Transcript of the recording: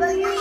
Bye-bye.